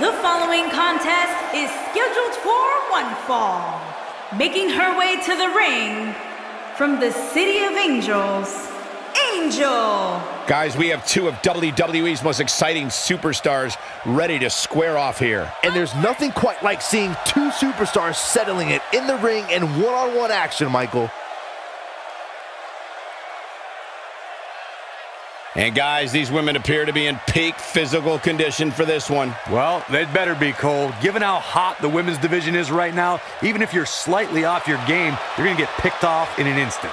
The following contest is scheduled for one fall. Making her way to the ring from the City of Angels, Angel. Guys, we have two of WWE's most exciting superstars ready to square off here. And there's nothing quite like seeing two superstars settling it in the ring in one-on-one -on -one action, Michael. And guys, these women appear to be in peak physical condition for this one. Well, they'd better be, Cole. Given how hot the women's division is right now, even if you're slightly off your game, you're going to get picked off in an instant.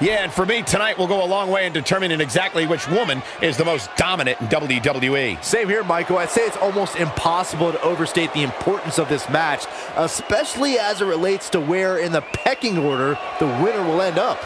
Yeah, and for me, tonight will go a long way in determining exactly which woman is the most dominant in WWE. Same here, Michael. I'd say it's almost impossible to overstate the importance of this match, especially as it relates to where in the pecking order the winner will end up.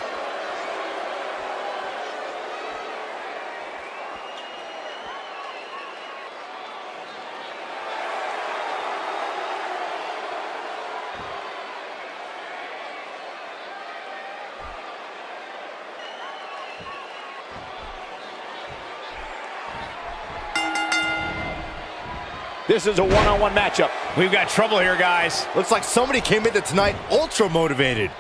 This is a one-on-one -on -one matchup. We've got trouble here, guys. Looks like somebody came into tonight ultra motivated.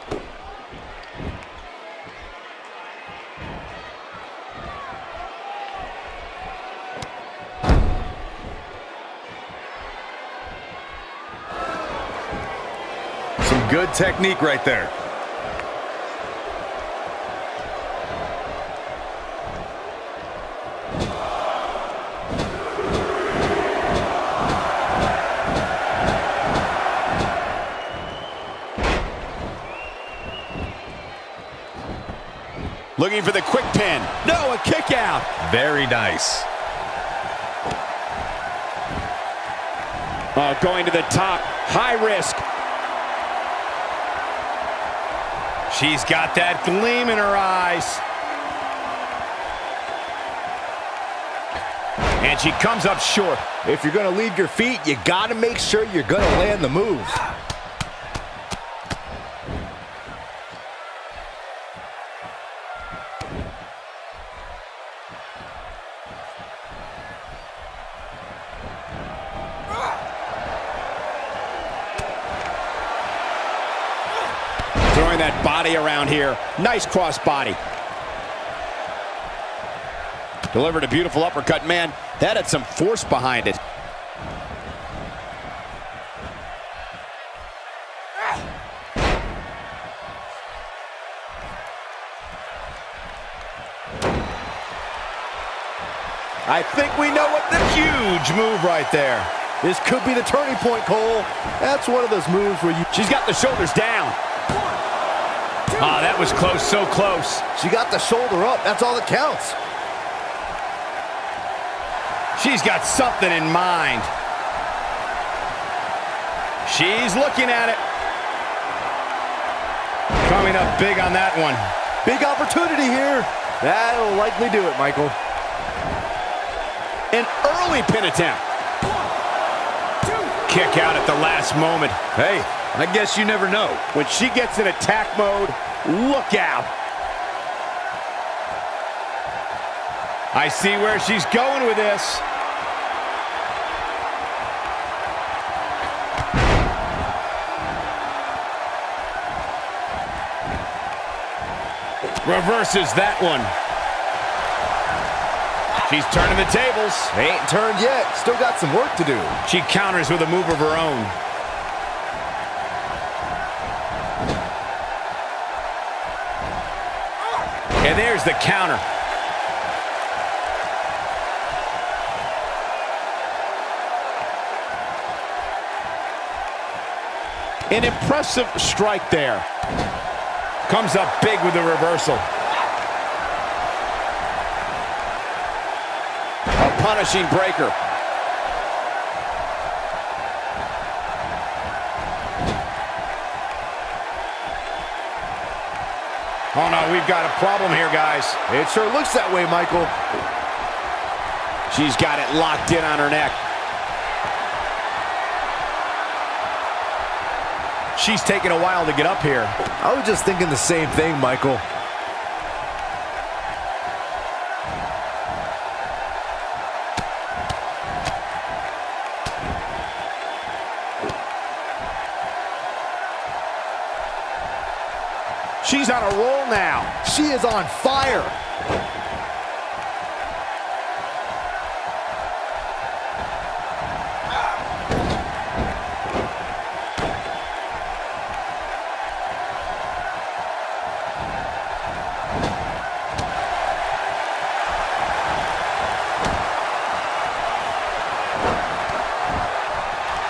Some good technique right there. Looking for the quick pin. No, a kick out. Very nice. Uh, going to the top. High risk. She's got that gleam in her eyes. And she comes up short. If you're going to leave your feet, you got to make sure you're going to land the move. Throwing that body around here. Nice cross body. Delivered a beautiful uppercut. Man, that had some force behind it. I think we know what the huge move right there. This could be the turning point, Cole. That's one of those moves where you... She's got the shoulders down. Ah, that was close, so close. She got the shoulder up. That's all that counts. She's got something in mind. She's looking at it. Coming up big on that one. Big opportunity here. That'll likely do it, Michael. An early pin attempt. Kick out at the last moment. Hey, I guess you never know. When she gets in attack mode, look out. I see where she's going with this. Reverses that one. She's turning the tables. They ain't turned yet. Still got some work to do. She counters with a move of her own. And there's the counter. An impressive strike there. Comes up big with the reversal. A punishing breaker. Oh no, we've got a problem here, guys. It sure looks that way, Michael. She's got it locked in on her neck. She's taking a while to get up here. I was just thinking the same thing, Michael. She's on a roll now. She is on fire.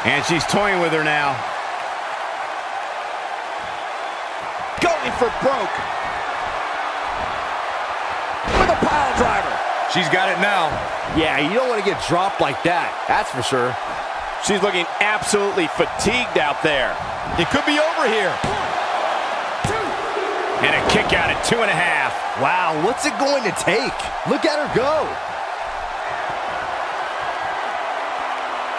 And she's toying with her now. Going for broke. With a pile driver. She's got it now. Yeah, you don't want to get dropped like that. That's for sure. She's looking absolutely fatigued out there. It could be over here. And a kick out at two and a half. Wow, what's it going to take? Look at her go.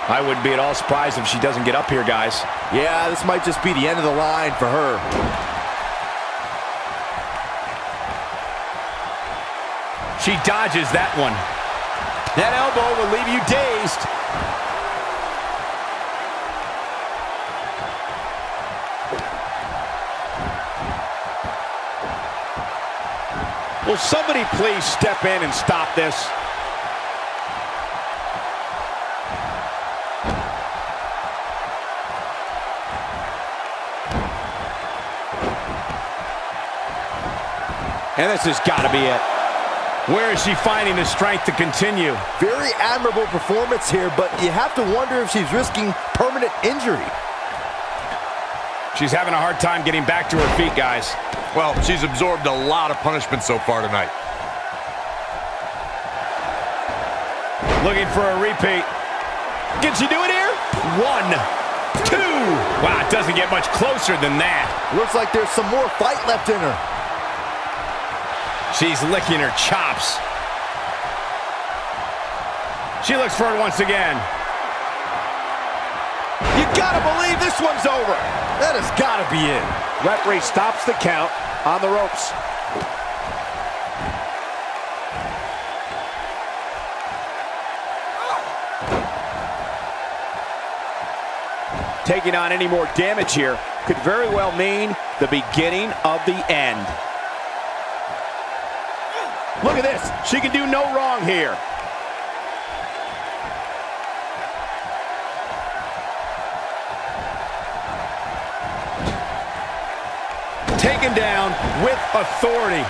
I wouldn't be at all surprised if she doesn't get up here, guys. Yeah, this might just be the end of the line for her. She dodges that one. That elbow will leave you dazed. Will somebody please step in and stop this? And this has got to be it. Where is she finding the strength to continue? Very admirable performance here, but you have to wonder if she's risking permanent injury. She's having a hard time getting back to her feet, guys. Well, she's absorbed a lot of punishment so far tonight. Looking for a repeat. Can she do it here? One, two. Wow, it doesn't get much closer than that. Looks like there's some more fight left in her. She's licking her chops. She looks for it once again. You gotta believe this one's over. That has got to be it. Referee stops the count on the ropes. Taking on any more damage here could very well mean the beginning of the end. Look at this. She can do no wrong here. Taken down with authority.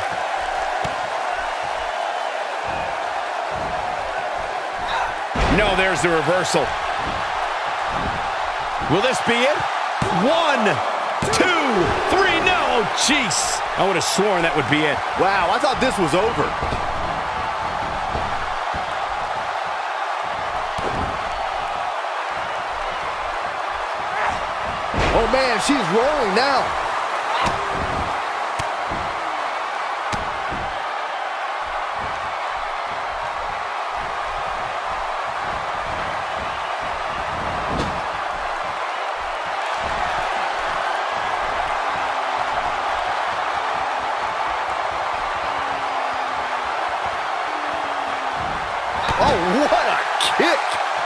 No, there's the reversal. Will this be it? One, two, three. No, jeez. I would have sworn that would be it. Wow, I thought this was over. Oh man, she's rolling now.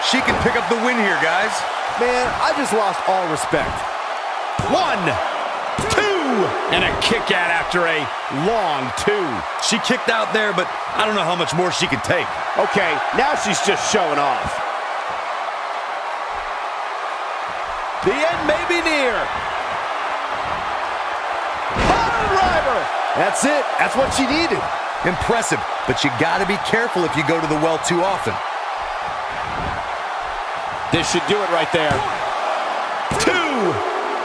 She can pick up the win here, guys. Man, I just lost all respect. One, two, and a kick out after a long two. She kicked out there, but I don't know how much more she can take. Okay, now she's just showing off. The end may be near. Driver. That's it. That's what she needed. Impressive, but you gotta be careful if you go to the well too often. This should do it right there. Two.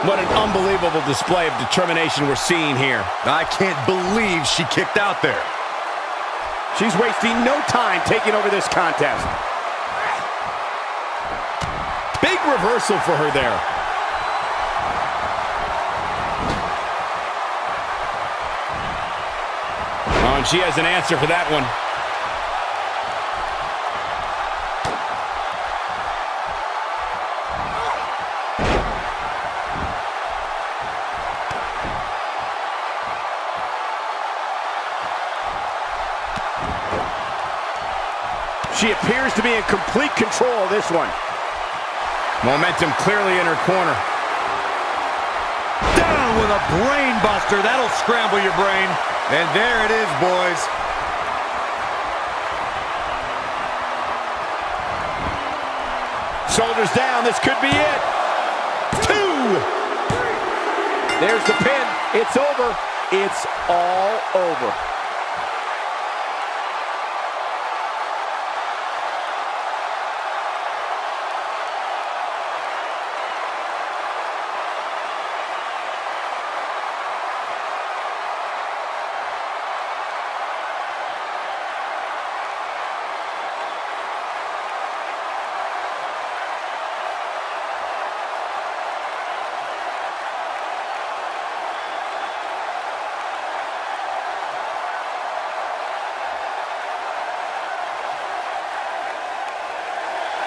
What an unbelievable display of determination we're seeing here. I can't believe she kicked out there. She's wasting no time taking over this contest. Big reversal for her there. Oh, and she has an answer for that one. She appears to be in complete control of this one. Momentum clearly in her corner. Down with a brain buster. That'll scramble your brain. And there it is, boys. Shoulders down. This could be it. Two. There's the pin. It's over. It's all over.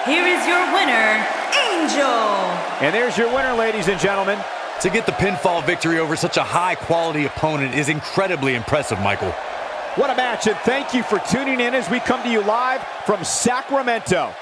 Here is your winner, Angel. And there's your winner, ladies and gentlemen. To get the pinfall victory over such a high-quality opponent is incredibly impressive, Michael. What a match, and thank you for tuning in as we come to you live from Sacramento.